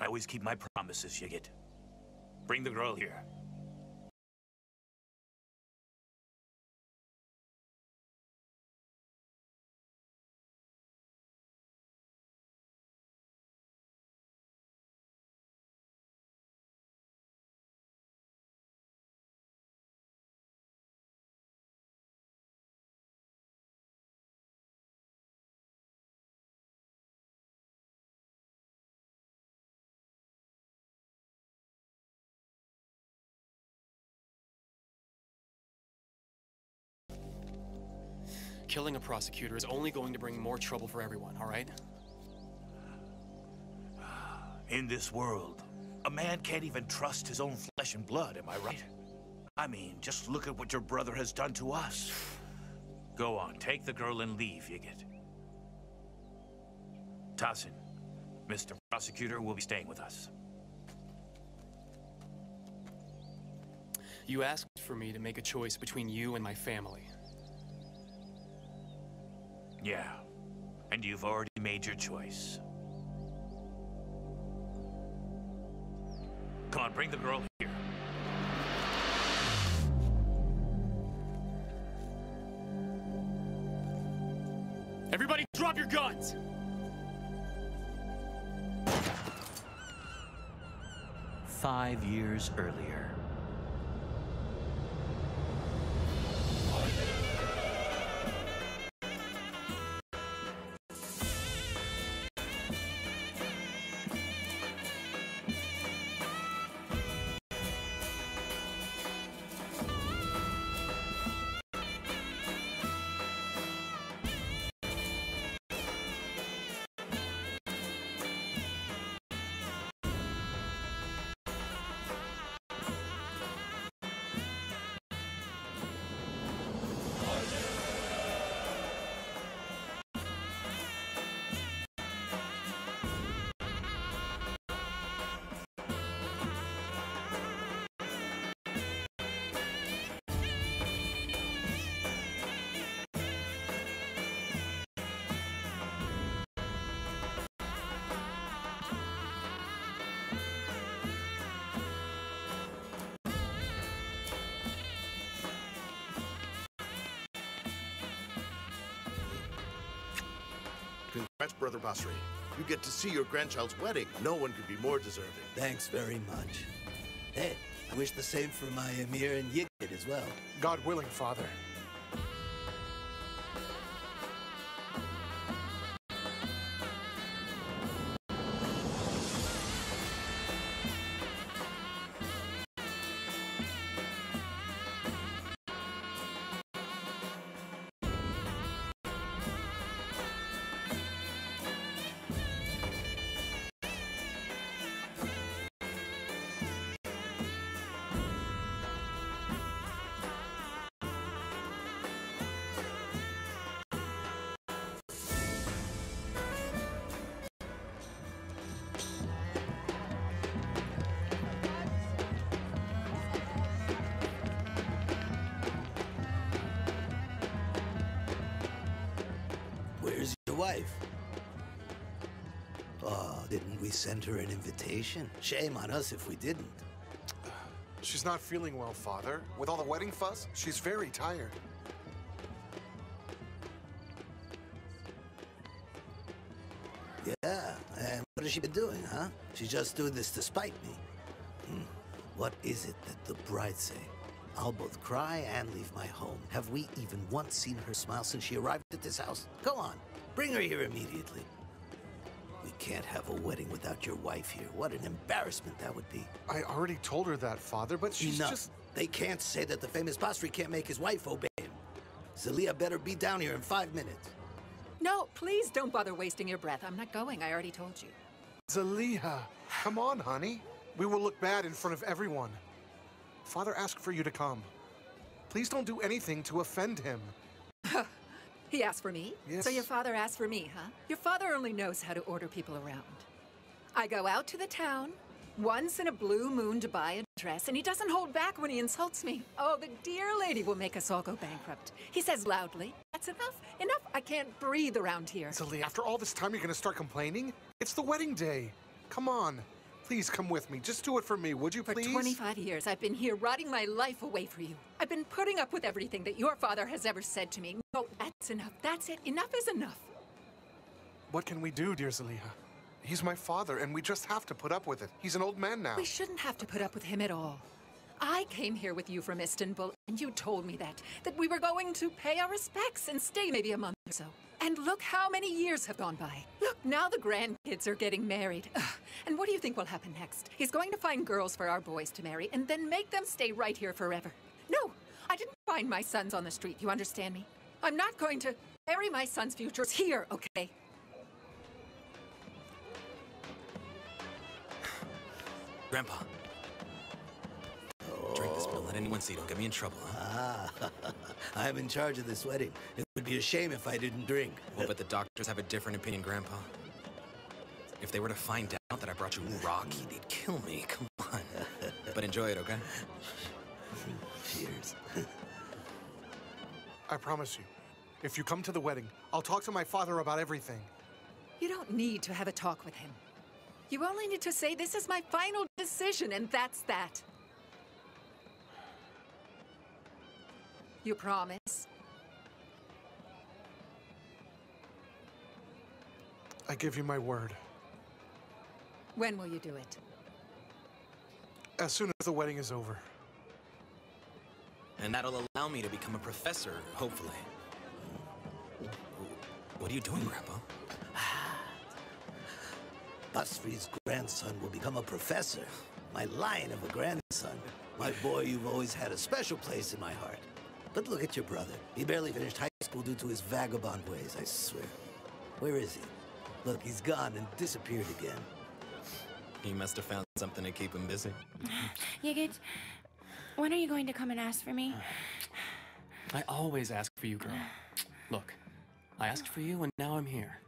I always keep my promises, Yigit. Bring the girl here. Killing a prosecutor is only going to bring more trouble for everyone, all right? In this world, a man can't even trust his own flesh and blood, am I right? I mean, just look at what your brother has done to us. Go on, take the girl and leave, Yigit. Tasin, Mr. Prosecutor will be staying with us. You asked for me to make a choice between you and my family. Yeah, and you've already made your choice. Come on, bring the girl here. Everybody drop your guns! Five years earlier. Brother Basri. You get to see your grandchild's wedding. No one could be more deserving. Thanks very much. Hey, I wish the same for my Emir and Yigit as well. God willing, Father. Where's your wife? Oh, didn't we send her an invitation? Shame on us if we didn't. She's not feeling well, Father. With all the wedding fuss, she's very tired. Yeah, and what has she been doing, huh? She's just doing this to spite me. Hmm. What is it that the bride say? I'll both cry and leave my home. Have we even once seen her smile since she arrived at this house? Go on, bring her here immediately. We can't have a wedding without your wife here. What an embarrassment that would be. I already told her that, Father, but she's Enough. just... They can't say that the famous Basri can't make his wife obey him. Zaliha better be down here in five minutes. No, please don't bother wasting your breath. I'm not going. I already told you. Zaliha, come on, honey. We will look bad in front of everyone. Father asked for you to come. Please don't do anything to offend him. He asked for me? Yes. So your father asked for me, huh? Your father only knows how to order people around. I go out to the town, once in a blue moon to buy a dress, and he doesn't hold back when he insults me. Oh, the dear lady will make us all go bankrupt. He says loudly, That's enough, enough. I can't breathe around here. Zaliha, after all this time, you're gonna start complaining? It's the wedding day. Come on. Please come with me. Just do it for me, would you please? For please? 25 years, I've been here rotting my life away for you. I've been putting up with everything that your father has ever said to me. No, that's enough. That's it. Enough is enough. What can we do, dear Zaliha? He's my father, and we just have to put up with it. He's an old man now. We shouldn't have to put up with him at all. I came here with you from Istanbul, and you told me that, that we were going to pay our respects and stay maybe a month or so. And look how many years have gone by. Look, now the grandkids are getting married. Ugh. And what do you think will happen next? He's going to find girls for our boys to marry and then make them stay right here forever. No, I didn't find my sons on the street, you understand me? I'm not going to marry my son's futures here, okay? Grandpa. Drink this, but don't let anyone see. Don't get me in trouble, huh? Ah, I'm in charge of this wedding. It would be a shame if I didn't drink. Well, but the doctors have a different opinion, Grandpa. If they were to find out that I brought you raki, they'd kill me. Come on. But enjoy it, okay? Cheers. I promise you. If you come to the wedding, I'll talk to my father about everything. You don't need to have a talk with him. You only need to say, This is my final decision, and that's that. You promise? I give you my word. When will you do it? As soon as the wedding is over. And that'll allow me to become a professor, hopefully. What are you doing, Grandpa? Basri's grandson will become a professor. My lion of a grandson. My boy, you've always had a special place in my heart. But look at your brother. He barely finished high school due to his vagabond ways, I swear. Where is he? Look, he's gone and disappeared again. He must have found something to keep him busy. Yigit, when are you going to come and ask for me? I always ask for you, girl. Look, I asked for you, and now I'm here.